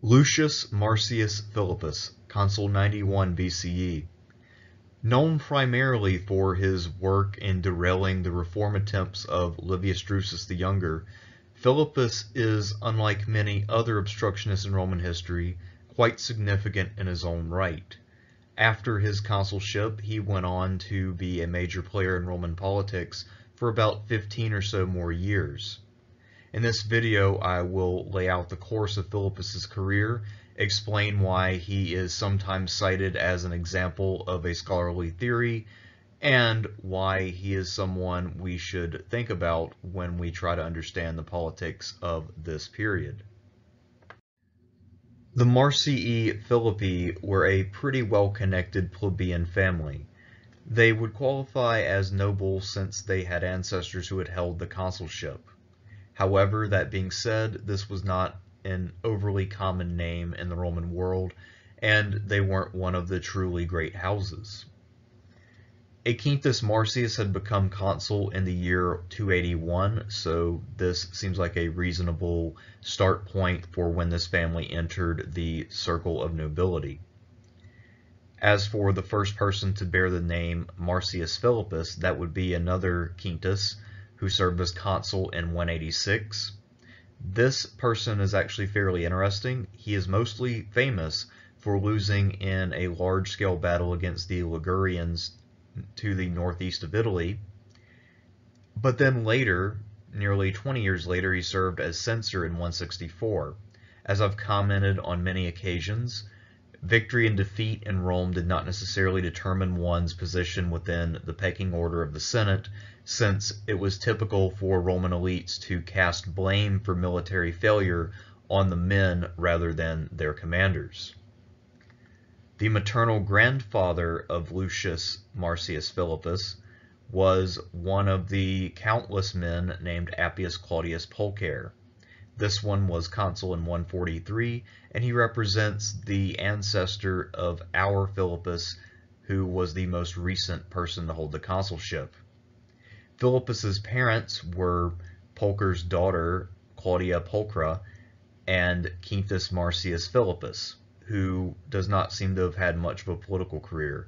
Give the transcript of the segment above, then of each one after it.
Lucius Marcius Philippus, consul 91 BCE. Known primarily for his work in derailing the reform attempts of Livius Drusus the Younger, Philippus is, unlike many other obstructionists in Roman history, quite significant in his own right. After his consulship, he went on to be a major player in Roman politics for about 15 or so more years. In this video, I will lay out the course of Philippus's career, explain why he is sometimes cited as an example of a scholarly theory, and why he is someone we should think about when we try to understand the politics of this period. The Marcii Philippi were a pretty well-connected plebeian family. They would qualify as noble since they had ancestors who had held the consulship. However, that being said, this was not an overly common name in the Roman world, and they weren't one of the truly great houses. A Quintus Marcius had become consul in the year 281, so this seems like a reasonable start point for when this family entered the circle of nobility. As for the first person to bear the name Marcius Philippus, that would be another Quintus, who served as consul in 186. This person is actually fairly interesting. He is mostly famous for losing in a large-scale battle against the Ligurians to the northeast of Italy. But then later, nearly 20 years later, he served as censor in 164. As I've commented on many occasions, victory and defeat in Rome did not necessarily determine one's position within the pecking order of the Senate, since it was typical for Roman elites to cast blame for military failure on the men rather than their commanders. The maternal grandfather of Lucius Marcius Philippus was one of the countless men named Appius Claudius Pulcher. This one was consul in 143, and he represents the ancestor of our Philippus, who was the most recent person to hold the consulship. Philippus's parents were Pulcher's daughter, Claudia Pulchra, and Quintus Marcius Philippus, who does not seem to have had much of a political career.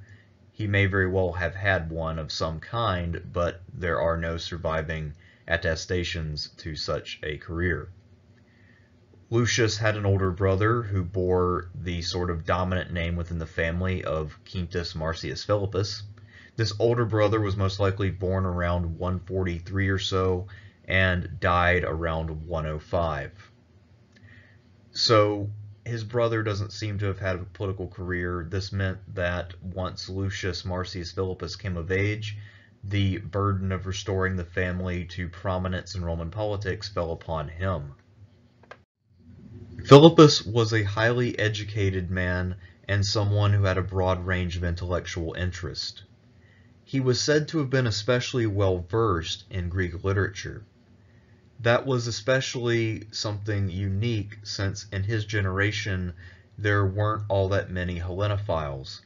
He may very well have had one of some kind, but there are no surviving attestations to such a career. Lucius had an older brother who bore the sort of dominant name within the family of Quintus Marcius Philippus. This older brother was most likely born around 143 or so and died around 105. So his brother doesn't seem to have had a political career. This meant that once Lucius Marcius Philippus came of age, the burden of restoring the family to prominence in Roman politics fell upon him. Philippus was a highly educated man and someone who had a broad range of intellectual interest. He was said to have been especially well versed in Greek literature. That was especially something unique since in his generation there weren't all that many Hellenophiles.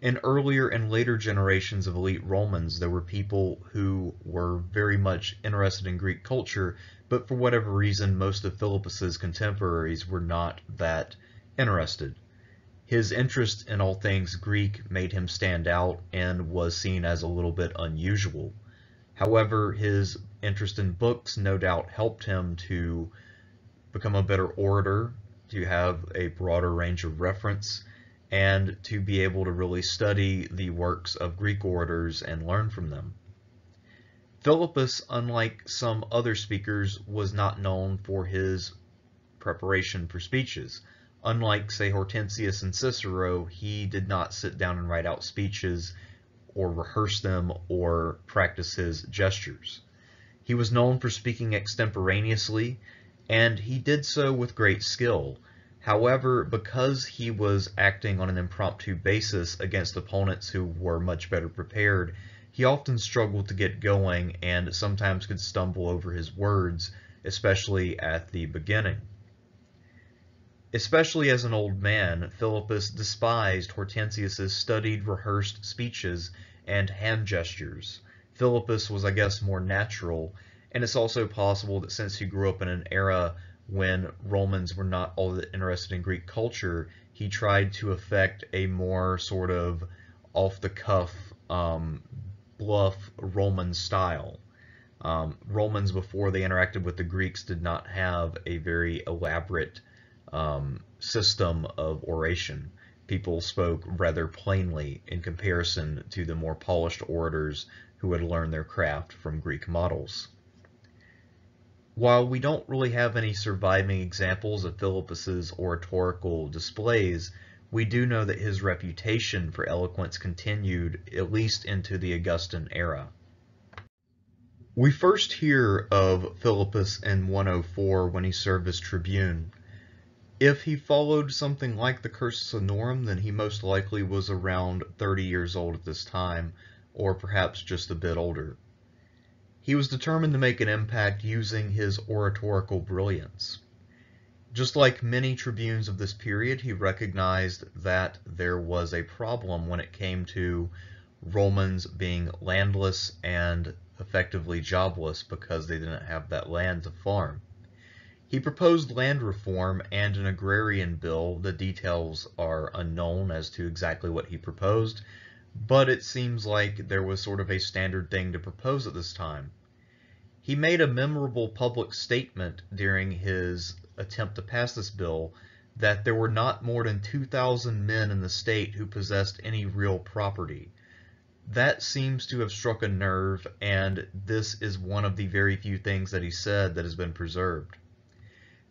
In earlier and later generations of elite Romans, there were people who were very much interested in Greek culture, but for whatever reason, most of Philippus's contemporaries were not that interested. His interest in all things Greek made him stand out and was seen as a little bit unusual. However, his interest in books no doubt helped him to become a better orator, to have a broader range of reference, and to be able to really study the works of Greek orators and learn from them. Philippus, unlike some other speakers, was not known for his preparation for speeches. Unlike, say, Hortensius and Cicero, he did not sit down and write out speeches or rehearse them or practice his gestures. He was known for speaking extemporaneously, and he did so with great skill. However, because he was acting on an impromptu basis against opponents who were much better prepared, he often struggled to get going and sometimes could stumble over his words, especially at the beginning. Especially as an old man, Philippus despised Hortensius's studied, rehearsed speeches and hand gestures. Philippus was, I guess, more natural, and it's also possible that since he grew up in an era when Romans were not all that interested in Greek culture, he tried to affect a more sort of off-the-cuff, um, bluff Roman style. Um, Romans, before they interacted with the Greeks, did not have a very elaborate um, system of oration. People spoke rather plainly in comparison to the more polished orators who had learned their craft from Greek models. While we don't really have any surviving examples of Philippus's oratorical displays, we do know that his reputation for eloquence continued at least into the Augustan era. We first hear of Philippus in 104 when he served as tribune. If he followed something like the Cursus Honorum, then he most likely was around 30 years old at this time, or perhaps just a bit older. He was determined to make an impact using his oratorical brilliance. Just like many tribunes of this period, he recognized that there was a problem when it came to Romans being landless and effectively jobless because they didn't have that land to farm. He proposed land reform and an agrarian bill. The details are unknown as to exactly what he proposed, but it seems like there was sort of a standard thing to propose at this time. He made a memorable public statement during his attempt to pass this bill that there were not more than 2,000 men in the state who possessed any real property. That seems to have struck a nerve, and this is one of the very few things that he said that has been preserved.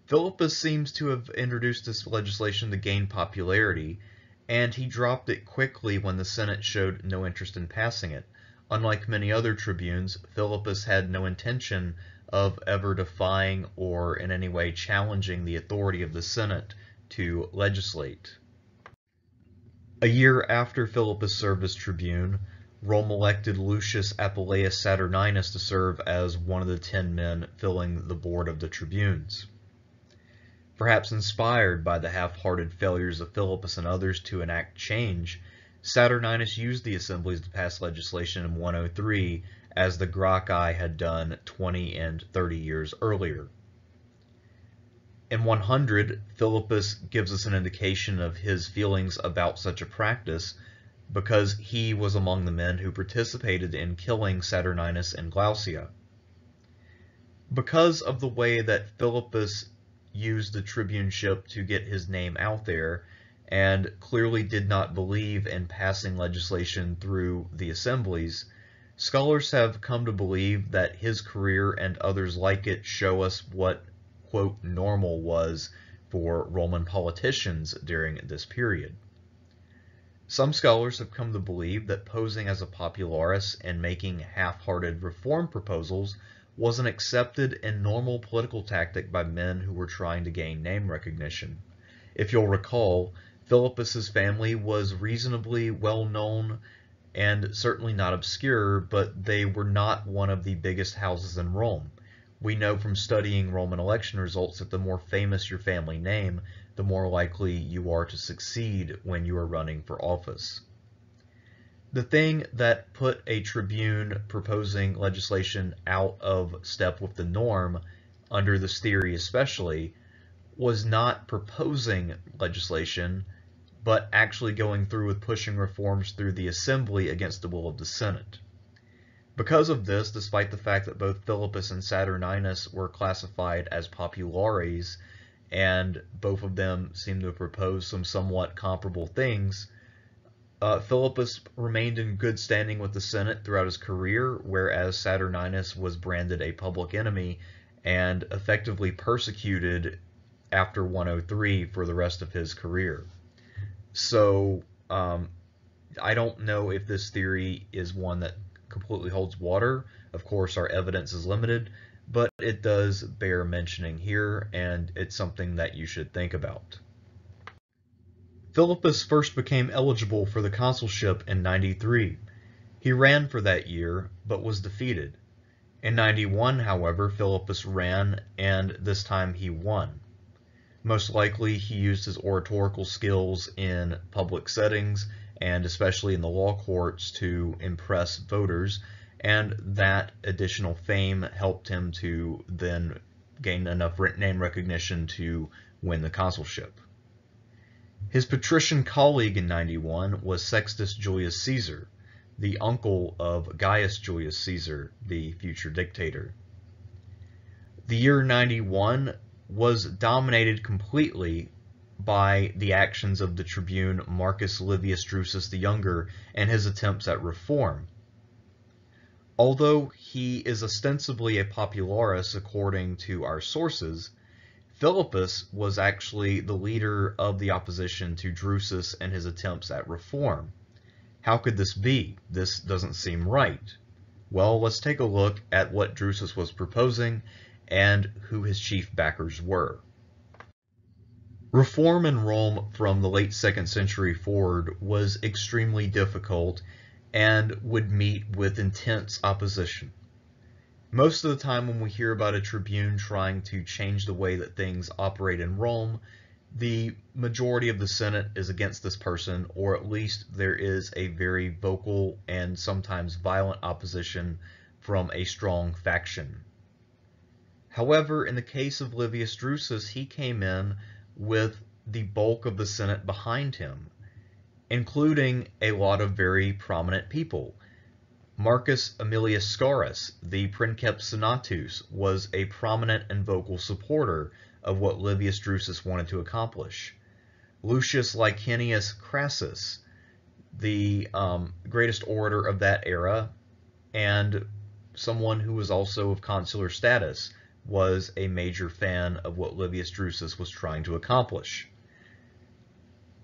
Philippus seems to have introduced this legislation to gain popularity, and he dropped it quickly when the Senate showed no interest in passing it. Unlike many other tribunes, Philippus had no intention of ever defying or in any way challenging the authority of the Senate to legislate. A year after Philippus served as tribune, Rome elected Lucius Apuleius Saturninus to serve as one of the ten men filling the board of the tribunes. Perhaps inspired by the half-hearted failures of Philippus and others to enact change, Saturninus used the assemblies to pass legislation in 103 as the Gracchi had done 20 and 30 years earlier. In 100, Philippus gives us an indication of his feelings about such a practice because he was among the men who participated in killing Saturninus and Glaucia. Because of the way that Philippus used the tribuneship to get his name out there, and clearly did not believe in passing legislation through the assemblies, scholars have come to believe that his career and others like it show us what, quote, normal was for Roman politicians during this period. Some scholars have come to believe that posing as a popularis and making half-hearted reform proposals was an accepted and normal political tactic by men who were trying to gain name recognition. If you'll recall, Philippus's family was reasonably well known and certainly not obscure, but they were not one of the biggest houses in Rome. We know from studying Roman election results that the more famous your family name, the more likely you are to succeed when you are running for office. The thing that put a tribune proposing legislation out of step with the norm, under this theory especially, was not proposing legislation, but actually going through with pushing reforms through the assembly against the will of the Senate. Because of this, despite the fact that both Philippus and Saturninus were classified as populares, and both of them seem to propose some somewhat comparable things. Uh, Philippus remained in good standing with the Senate throughout his career, whereas Saturninus was branded a public enemy and effectively persecuted after 103 for the rest of his career. So um, I don't know if this theory is one that completely holds water. Of course, our evidence is limited, but it does bear mentioning here, and it's something that you should think about. Philippus first became eligible for the consulship in 93. He ran for that year, but was defeated. In 91, however, Philippus ran, and this time he won. Most likely, he used his oratorical skills in public settings, and especially in the law courts, to impress voters and that additional fame helped him to then gain enough name recognition to win the consulship. His patrician colleague in 91 was Sextus Julius Caesar, the uncle of Gaius Julius Caesar, the future dictator. The year 91 was dominated completely by the actions of the tribune Marcus Livius Drusus the Younger and his attempts at reform. Although he is ostensibly a popularis according to our sources, Philippus was actually the leader of the opposition to Drusus and his attempts at reform. How could this be? This doesn't seem right. Well, let's take a look at what Drusus was proposing and who his chief backers were. Reform in Rome from the late 2nd century forward was extremely difficult and would meet with intense opposition. Most of the time when we hear about a tribune trying to change the way that things operate in Rome, the majority of the Senate is against this person, or at least there is a very vocal and sometimes violent opposition from a strong faction. However, in the case of Livius Drusus, he came in with the bulk of the Senate behind him, including a lot of very prominent people. Marcus Aemilius Scaurus, the Princeps Senatus, was a prominent and vocal supporter of what Livius Drusus wanted to accomplish. Lucius Licinius Crassus, the um, greatest orator of that era, and someone who was also of consular status, was a major fan of what Livius Drusus was trying to accomplish.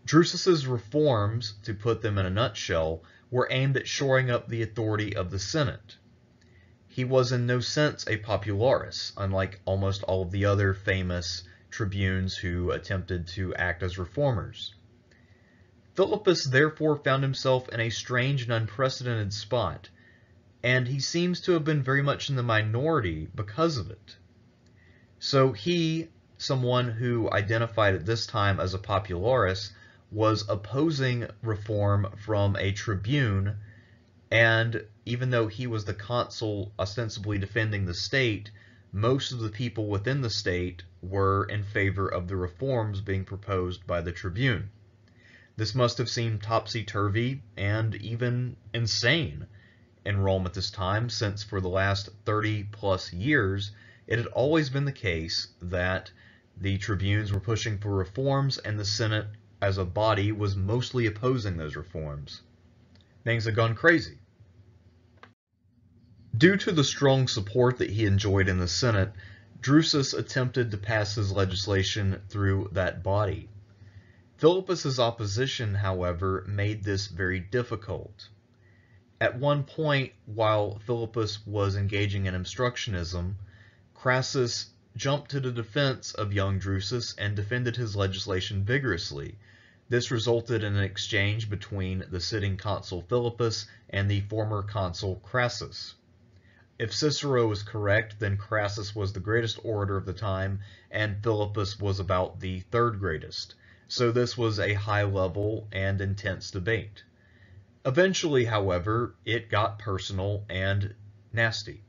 Drusus's reforms, to put them in a nutshell, were aimed at shoring up the authority of the Senate. He was in no sense a popularis, unlike almost all of the other famous tribunes who attempted to act as reformers. Philippus therefore found himself in a strange and unprecedented spot, and he seems to have been very much in the minority because of it. So he, someone who identified at this time as a popularis, was opposing reform from a tribune, and even though he was the consul ostensibly defending the state, most of the people within the state were in favor of the reforms being proposed by the tribune. This must have seemed topsy-turvy and even insane in Rome at this time, since for the last 30 plus years, it had always been the case that the tribunes were pushing for reforms and the Senate as a body was mostly opposing those reforms. Things had gone crazy. Due to the strong support that he enjoyed in the Senate, Drusus attempted to pass his legislation through that body. Philippus's opposition, however, made this very difficult. At one point, while Philippus was engaging in obstructionism, Crassus jumped to the defense of young Drusus and defended his legislation vigorously. This resulted in an exchange between the sitting consul Philippus and the former consul Crassus. If Cicero was correct, then Crassus was the greatest orator of the time, and Philippus was about the third greatest. So this was a high-level and intense debate. Eventually, however, it got personal and nasty.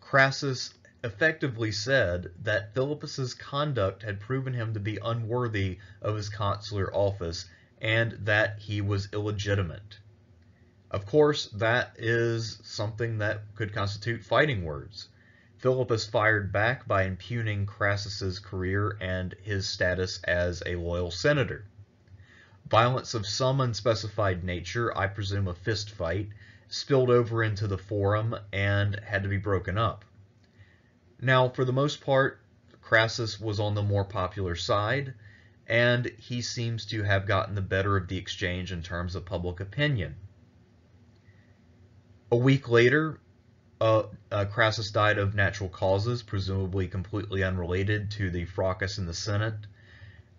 Crassus effectively said that Philippus's conduct had proven him to be unworthy of his consular office and that he was illegitimate. Of course, that is something that could constitute fighting words. Philippus fired back by impugning Crassus's career and his status as a loyal senator. Violence of some unspecified nature, I presume a fist fight, spilled over into the forum and had to be broken up. Now, for the most part, Crassus was on the more popular side, and he seems to have gotten the better of the exchange in terms of public opinion. A week later, uh, uh, Crassus died of natural causes, presumably completely unrelated to the fracas in the Senate.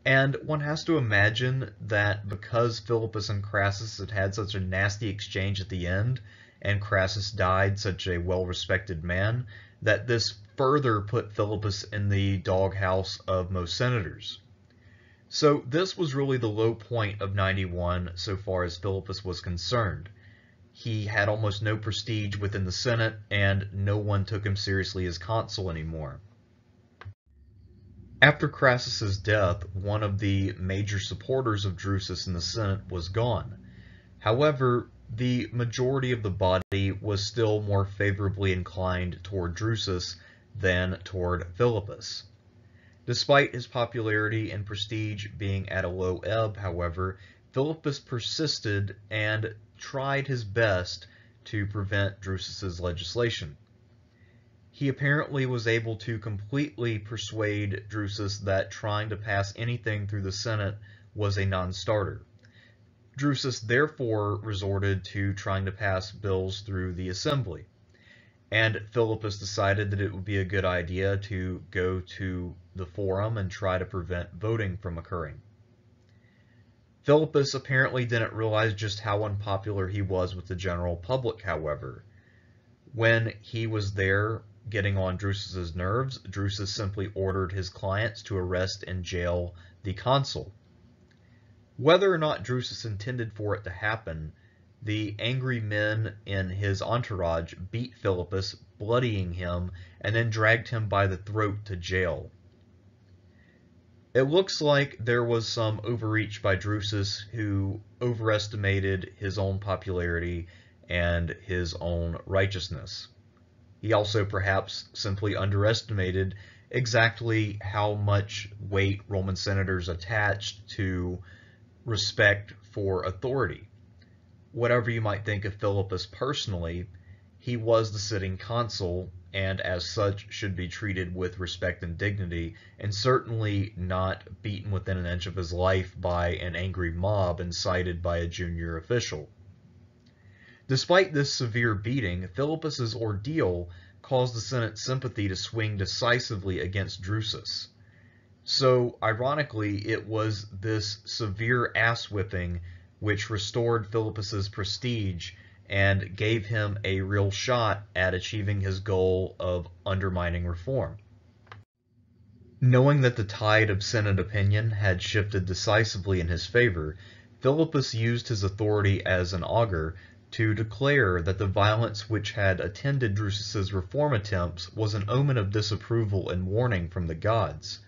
And one has to imagine that because Philippus and Crassus had had such a nasty exchange at the end, and Crassus died such a well-respected man, that this further put Philippus in the doghouse of most senators. So this was really the low point of 91 so far as Philippus was concerned. He had almost no prestige within the Senate, and no one took him seriously as consul anymore. After Crassus's death, one of the major supporters of Drusus in the Senate was gone. However, the majority of the body was still more favorably inclined toward Drusus than toward Philippus. Despite his popularity and prestige being at a low ebb, however, Philippus persisted and tried his best to prevent Drusus's legislation. He apparently was able to completely persuade Drusus that trying to pass anything through the Senate was a non-starter. Drusus therefore resorted to trying to pass bills through the assembly. And Philippus decided that it would be a good idea to go to the forum and try to prevent voting from occurring. Philippus apparently didn't realize just how unpopular he was with the general public, however. When he was there getting on Drusus's nerves, Drusus simply ordered his clients to arrest and jail the consul. Whether or not Drusus intended for it to happen, the angry men in his entourage beat Philippus, bloodying him, and then dragged him by the throat to jail. It looks like there was some overreach by Drusus, who overestimated his own popularity and his own righteousness. He also perhaps simply underestimated exactly how much weight Roman senators attached to respect for authority. Whatever you might think of Philippus personally, he was the sitting consul and as such should be treated with respect and dignity and certainly not beaten within an inch of his life by an angry mob incited by a junior official. Despite this severe beating, Philippus's ordeal caused the Senate's sympathy to swing decisively against Drusus. So, ironically, it was this severe ass whipping which restored Philippus's prestige and gave him a real shot at achieving his goal of undermining reform. Knowing that the tide of Senate opinion had shifted decisively in his favor, Philippus used his authority as an augur to declare that the violence which had attended Drusus's reform attempts was an omen of disapproval and warning from the gods,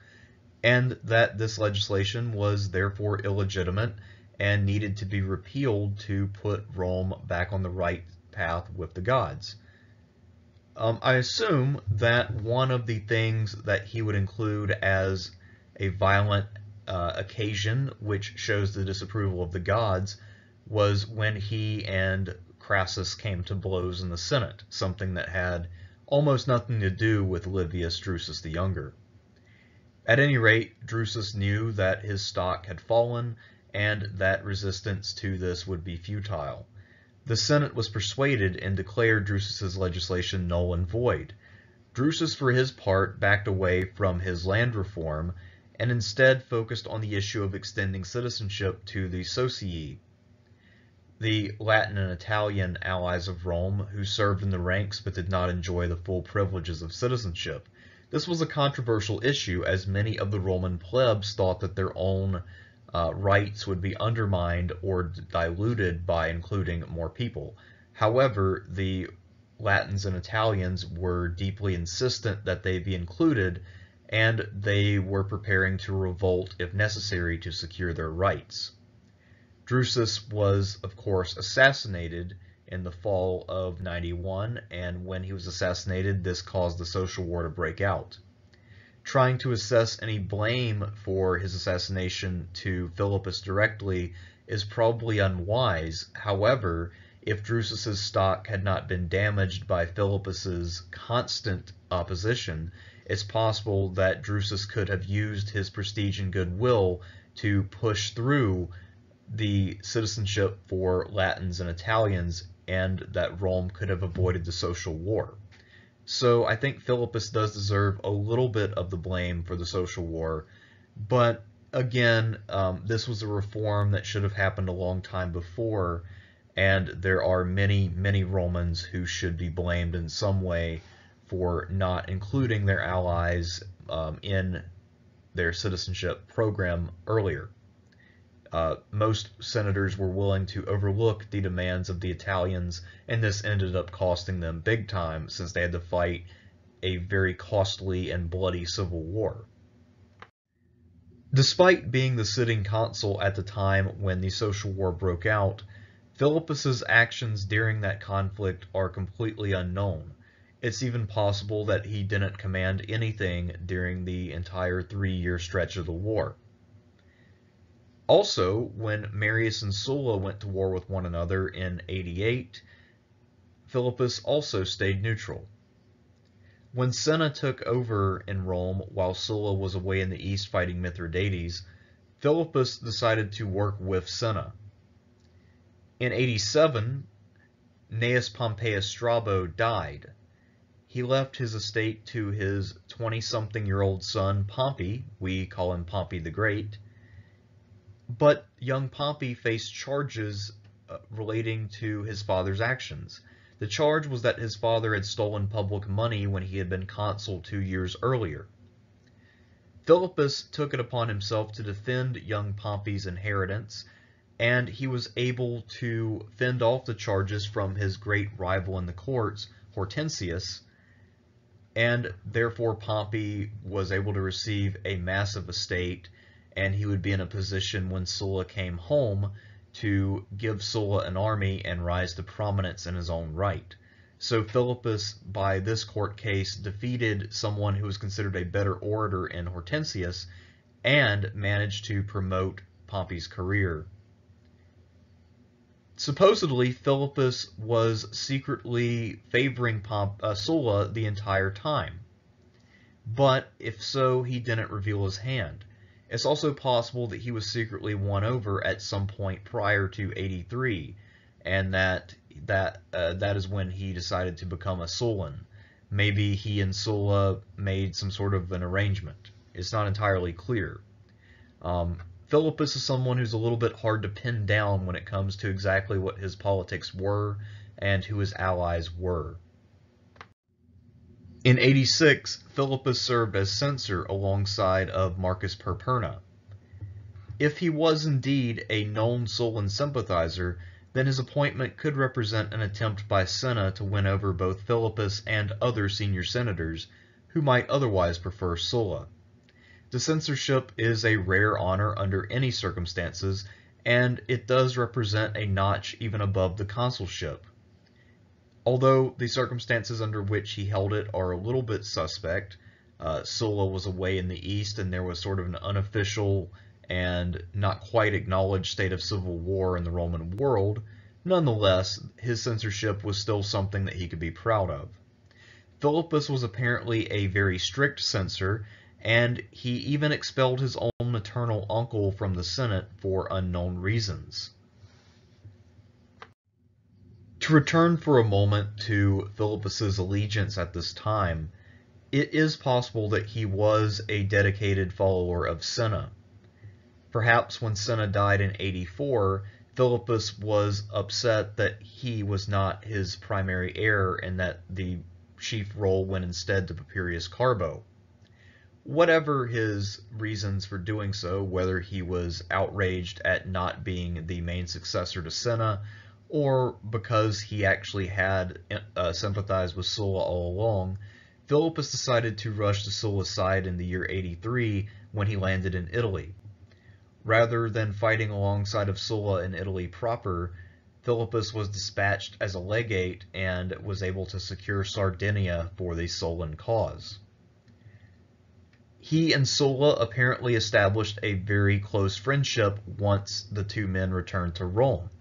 and that this legislation was therefore illegitimate and needed to be repealed to put Rome back on the right path with the gods. Um, I assume that one of the things that he would include as a violent uh, occasion which shows the disapproval of the gods was when he and Crassus came to blows in the Senate, something that had almost nothing to do with Livius Drusus the Younger. At any rate, Drusus knew that his stock had fallen and that resistance to this would be futile. The Senate was persuaded and declared Drusus's legislation null and void. Drusus, for his part, backed away from his land reform and instead focused on the issue of extending citizenship to the Socii, the Latin and Italian allies of Rome who served in the ranks but did not enjoy the full privileges of citizenship. This was a controversial issue as many of the Roman plebs thought that their own uh, rights would be undermined or diluted by including more people. However, the Latins and Italians were deeply insistent that they be included and they were preparing to revolt if necessary to secure their rights. Drusus was, of course, assassinated in the fall of 91, and when he was assassinated, this caused the social war to break out. Trying to assess any blame for his assassination to Philippus directly is probably unwise. However, if Drusus's stock had not been damaged by Philippus's constant opposition, it's possible that Drusus could have used his prestige and goodwill to push through the citizenship for Latins and Italians and that Rome could have avoided the social war. So I think Philippus does deserve a little bit of the blame for the social war, but again, um, this was a reform that should have happened a long time before, and there are many, many Romans who should be blamed in some way for not including their allies um, in their citizenship program earlier. Uh, most senators were willing to overlook the demands of the Italians, and this ended up costing them big time since they had to fight a very costly and bloody civil war. Despite being the sitting consul at the time when the social war broke out, Philippus's actions during that conflict are completely unknown. It's even possible that he didn't command anything during the entire three-year stretch of the war. Also, when Marius and Sulla went to war with one another in 88, Philippus also stayed neutral. When Cinna took over in Rome while Sulla was away in the east fighting Mithridates, Philippus decided to work with Cinna. In 87, Gnaeus Pompeius Strabo died. He left his estate to his 20-something-year-old son Pompey, we call him Pompey the Great, but young Pompey faced charges uh, relating to his father's actions. The charge was that his father had stolen public money when he had been consul two years earlier. Philippus took it upon himself to defend young Pompey's inheritance, and he was able to fend off the charges from his great rival in the courts, Hortensius, and therefore Pompey was able to receive a massive estate and he would be in a position when Sulla came home to give Sulla an army and rise to prominence in his own right. So Philippus, by this court case, defeated someone who was considered a better orator in Hortensius and managed to promote Pompey's career. Supposedly, Philippus was secretly favoring Pomp uh, Sulla the entire time. But if so, he didn't reveal his hand. It's also possible that he was secretly won over at some point prior to 83, and that that uh, that is when he decided to become a Sullan. Maybe he and Sulla made some sort of an arrangement. It's not entirely clear. Um, Philippus is someone who's a little bit hard to pin down when it comes to exactly what his politics were and who his allies were. In 86, Philippus served as censor alongside of Marcus Perperna. If he was indeed a known Sullan sympathizer, then his appointment could represent an attempt by Cinna to win over both Philippus and other senior senators who might otherwise prefer Sulla. The censorship is a rare honor under any circumstances, and it does represent a notch even above the consulship although the circumstances under which he held it are a little bit suspect. Uh, Sulla was away in the east, and there was sort of an unofficial and not quite acknowledged state of civil war in the Roman world. Nonetheless, his censorship was still something that he could be proud of. Philippus was apparently a very strict censor, and he even expelled his own maternal uncle from the Senate for unknown reasons. To return for a moment to Philippus's allegiance at this time, it is possible that he was a dedicated follower of Cinna. Perhaps when Cinna died in 84, Philippus was upset that he was not his primary heir and that the chief role went instead to Papirius Carbo. Whatever his reasons for doing so, whether he was outraged at not being the main successor to Cinna, or because he actually had uh, sympathized with Sulla all along, Philippus decided to rush to Sulla's side in the year 83 when he landed in Italy. Rather than fighting alongside of Sulla in Italy proper, Philippus was dispatched as a legate and was able to secure Sardinia for the Sullan cause. He and Sulla apparently established a very close friendship once the two men returned to Rome.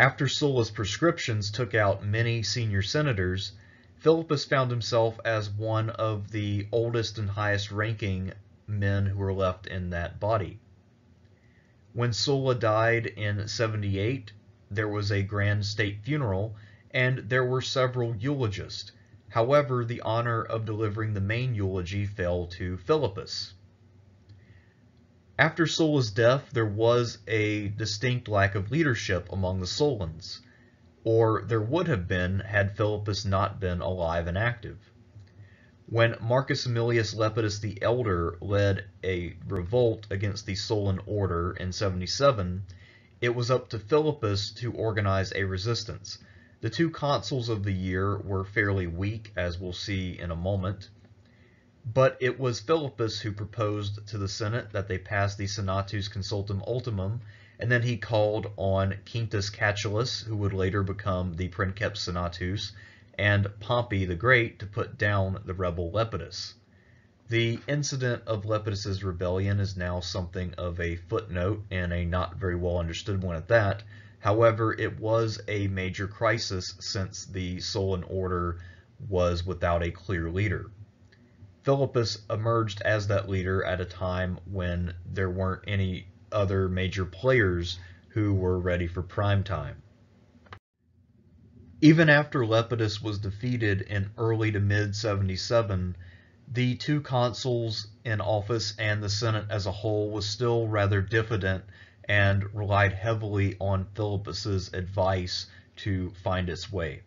After Sulla's proscriptions took out many senior senators, Philippus found himself as one of the oldest and highest ranking men who were left in that body. When Sulla died in 78, there was a grand state funeral, and there were several eulogists. However, the honor of delivering the main eulogy fell to Philippus. After Sulla's death, there was a distinct lack of leadership among the Sullans, or there would have been had Philippus not been alive and active. When Marcus Aemilius Lepidus the Elder led a revolt against the Sullan order in 77, it was up to Philippus to organize a resistance. The two consuls of the year were fairly weak, as we'll see in a moment, But it was Philippus who proposed to the Senate that they pass the Senatus Consultum Ultimum, and then he called on Quintus Catulus, who would later become the Princeps Senatus, and Pompey the Great to put down the rebel Lepidus. The incident of Lepidus's rebellion is now something of a footnote and a not very well understood one at that. However, it was a major crisis since the Sullan order was without a clear leader. Philippus emerged as that leader at a time when there weren't any other major players who were ready for prime time. Even after Lepidus was defeated in early to mid 77, the two consuls in office and the Senate as a whole was still rather diffident and relied heavily on Philippus's advice to find its way.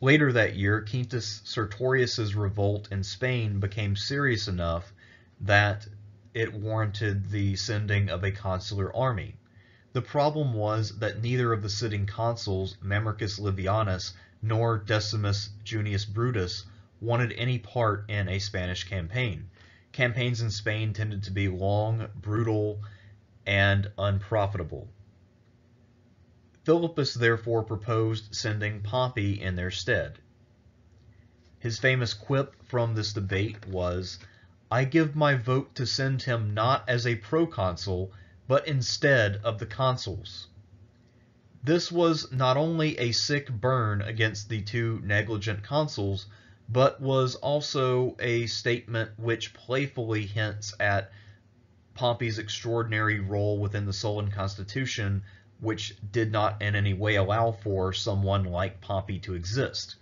Later that year, Quintus Sertorius's revolt in Spain became serious enough that it warranted the sending of a consular army. The problem was that neither of the sitting consuls, Mamercus Livianus nor Decimus Junius Brutus, wanted any part in a Spanish campaign. Campaigns in Spain tended to be long, brutal, and unprofitable. Philippus therefore proposed sending Pompey in their stead. His famous quip from this debate was, I give my vote to send him not as a proconsul, but instead of the consuls. This was not only a sick burn against the two negligent consuls, but was also a statement which playfully hints at Pompey's extraordinary role within the Sullan constitution, which did not in any way allow for someone like Pompey to exist.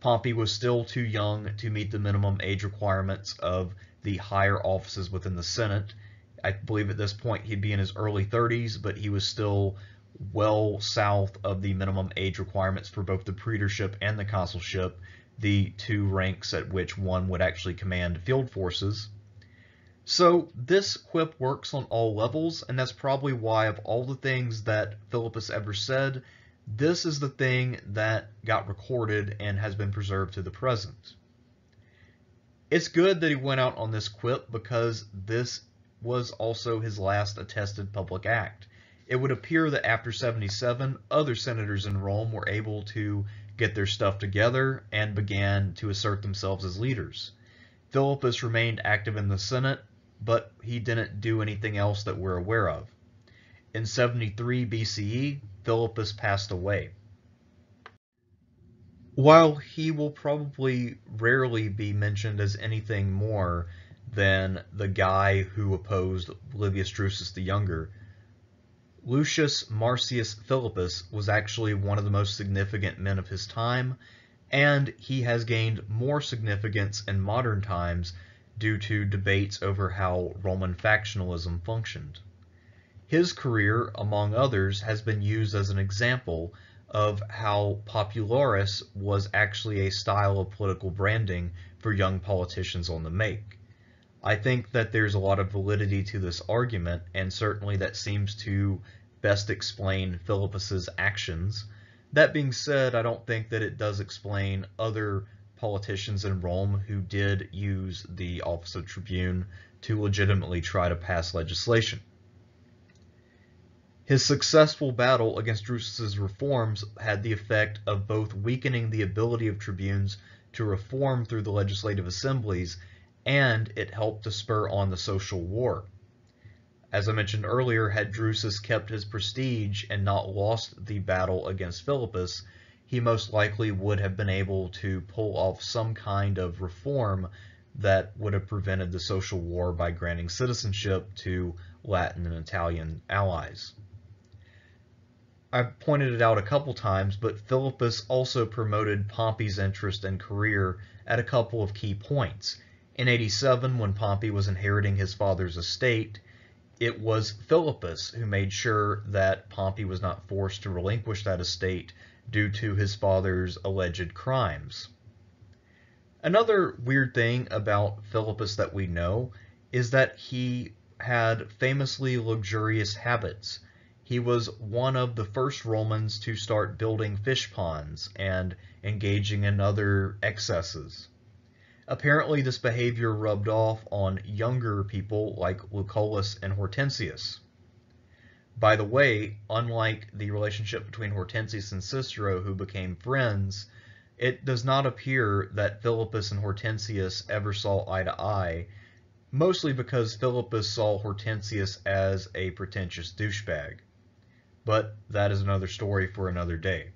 Pompey was still too young to meet the minimum age requirements of the higher offices within the Senate. I believe at this point he'd be in his early 30s, but he was still well south of the minimum age requirements for both the praetorship and the consulship, the two ranks at which one would actually command field forces. So this quip works on all levels, and that's probably why of all the things that Philippus ever said, this is the thing that got recorded and has been preserved to the present. It's good that he went out on this quip because this was also his last attested public act. It would appear that after 77, other senators in Rome were able to get their stuff together, and began to assert themselves as leaders. Philippus remained active in the Senate, but he didn't do anything else that we're aware of. In 73 BCE, Philippus passed away. While he will probably rarely be mentioned as anything more than the guy who opposed Livius Drusus the Younger, Lucius Marcius Philippus was actually one of the most significant men of his time, and he has gained more significance in modern times due to debates over how Roman factionalism functioned. His career, among others, has been used as an example of how popularis was actually a style of political branding for young politicians on the make. I think that there's a lot of validity to this argument, and certainly that seems to best explain Philippus's actions. That being said, I don't think that it does explain other politicians in Rome who did use the office of tribune to legitimately try to pass legislation. His successful battle against Drusus's reforms had the effect of both weakening the ability of tribunes to reform through the legislative assemblies and it helped to spur on the social war. As I mentioned earlier, had Drusus kept his prestige and not lost the battle against Philippus, he most likely would have been able to pull off some kind of reform that would have prevented the social war by granting citizenship to Latin and Italian allies. I've pointed it out a couple times, but Philippus also promoted Pompey's interest and career at a couple of key points. In 87, when Pompey was inheriting his father's estate, it was Philippus who made sure that Pompey was not forced to relinquish that estate due to his father's alleged crimes. Another weird thing about Philippus that we know is that he had famously luxurious habits. He was one of the first Romans to start building fish ponds and engaging in other excesses. Apparently, this behavior rubbed off on younger people like Lucullus and Hortensius. By the way, unlike the relationship between Hortensius and Cicero, who became friends, it does not appear that Philippus and Hortensius ever saw eye to eye, mostly because Philippus saw Hortensius as a pretentious douchebag. But that is another story for another day.